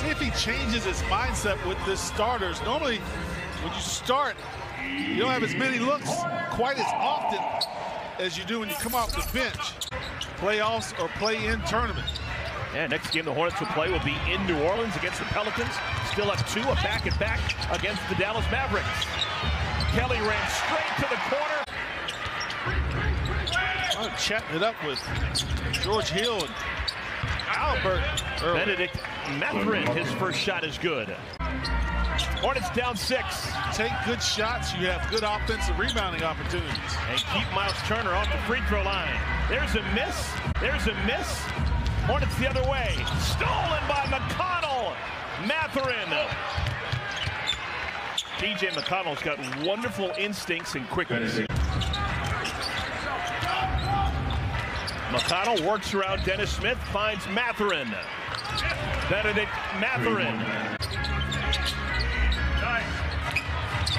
See if he changes his mindset with the starters. Normally, when you start, you don't have as many looks quite as often as you do when you come off the bench. Playoffs or play-in tournament. Yeah, next game the Hornets will play will be in New Orleans against the Pelicans. Still up two, a back and back against the Dallas Mavericks. Kelly ran straight to the corner. Oh, chatting it up with George Hill and Albert. early. Bennedict Mathurin, his first shot is good. Hornets down six. Take good shots. You have good offensive rebounding opportunities. And keep Myles Turner off the free throw line. There's a miss. There's a miss. Hornets the other way. Stolen by McConnell. Mathurin. T.J. McConnell's got wonderful instincts and quickness. McConnell works around Dennis Smith, finds Mathurin. Bennedict Mathurin.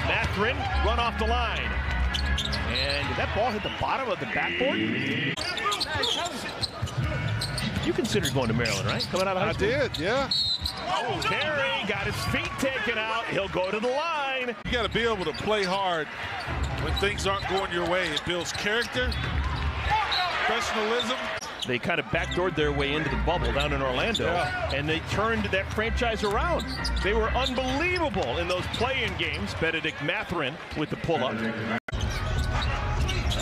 Mathurin run off the line. And did that ball hit the bottom of the backboard? You considered going to Maryland, right? Coming out of high school? I school? did, yeah. Oh, Terry got his feet taken out. He'll go to the line. You got to be able to play hard when things aren't going your way. It builds character, professionalism. They kind of backdoored their way into the bubble down in Orlando, Yeah. and they turned that franchise around. They were unbelievable in those play-in games. Bennedict Mathurin with the pull-up. I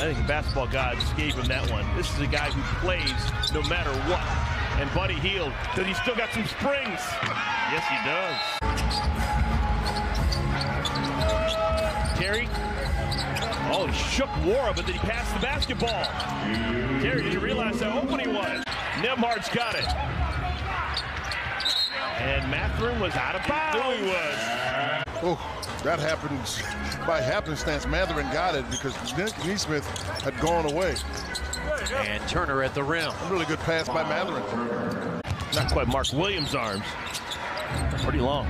think the basketball gods gave him that one. This is a guy who plays no matter what. And Buddy Hield, does he still got some springs? Yes, he does. Terry. Oh, he shook Wara, but then he passed the basketball. Terry didn't realize how open he was. Nembhard's got it. And Mathurin was out of bounds. Knew he was. Oh, that happened by happenstance. Mathurin got it because Nick Nesmith had gone away. And Turner at the rim. A really good pass by Mathurin. Not quite Mark Williams' arms. Pretty long.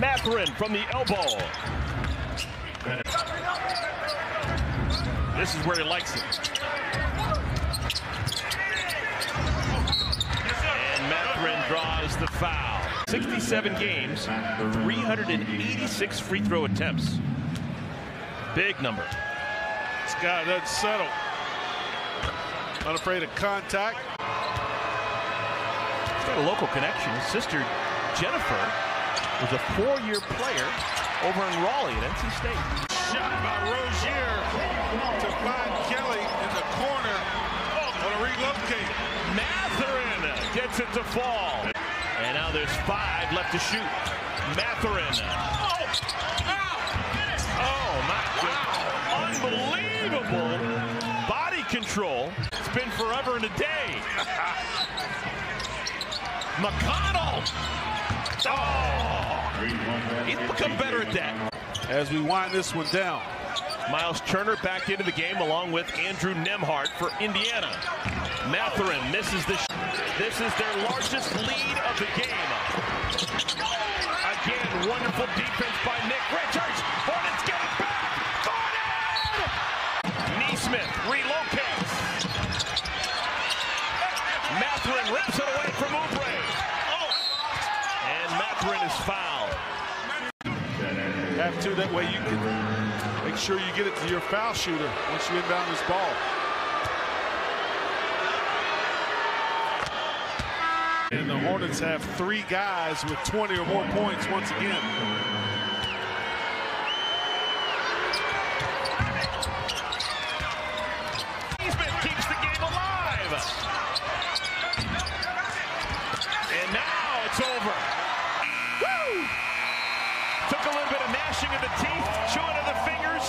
Mathurin from the elbow. This is where he likes it. And Mathurin draws the foul. 67 games, 386 free throw attempts. Big number. This guy doesn't settle. Not afraid of contact. He's got a local connection. His sister, Jennifer, was a four-year player over in Raleigh at NC State. Shot by Rozier to find Kelly in the corner on a relocate. Mathurin gets it to fall. And now there's five left to shoot. Mathurin. Oh, Oh, my. Unbelievable body control. It's been forever and a day. McConnell. Oh, he's become better at that. As we wind this one down. Myles Turner back into the game along with Andrew Nembhard for Indiana. Mathurin misses the. This is their largest lead of the game. Again, wonderful defense by Nick Richards. Hornets get it back. Gordon! Nesmith relocates. Mathurin rips it away from Oubre. And Mathurin is fouled. That way you can make sure you get it to your foul shooter once you inbound this ball. And the Hornets have three guys with 20 or more points once again. Nesmith keeps the game alive. And now it's over. Bit of the teeth, chewing of the fingers,